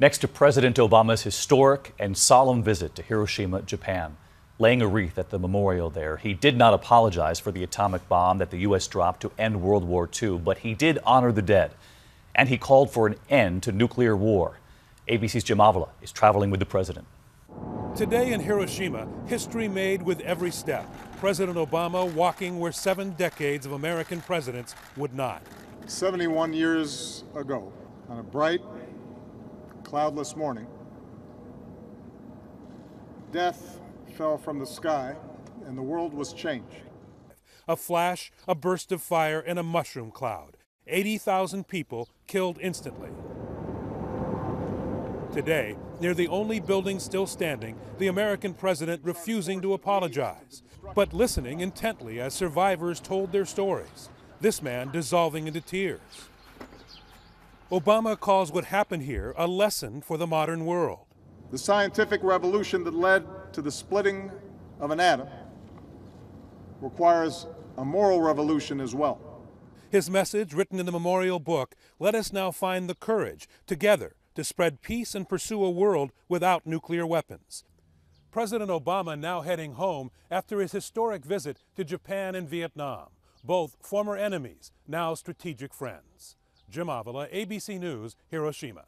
Next to President Obama's historic and solemn visit to Hiroshima, Japan, laying a wreath at the memorial there, he did not apologize for the atomic bomb that the U.S. dropped to end World War II, but he did honor the dead. And he called for an end to nuclear war. ABC's Jim Avila is traveling with the president. Today in Hiroshima, history made with every step. President Obama walking where seven decades of American presidents would not. 71 years ago, on a bright, cloudless morning, death fell from the sky and the world was changed. A flash, a burst of fire, and a mushroom cloud. 80,000 people killed instantly. Today, near the only building still standing, the American president refusing to apologize, but listening intently as survivors told their stories. This man dissolving into tears. Obama calls what happened here a lesson for the modern world. The scientific revolution that led to the splitting of an atom requires a moral revolution as well. His message, written in the memorial book, let us now find the courage, together, to spread peace and pursue a world without nuclear weapons. President Obama now heading home after his historic visit to Japan and Vietnam, both former enemies, now strategic friends. Jim Avila, ABC News, Hiroshima.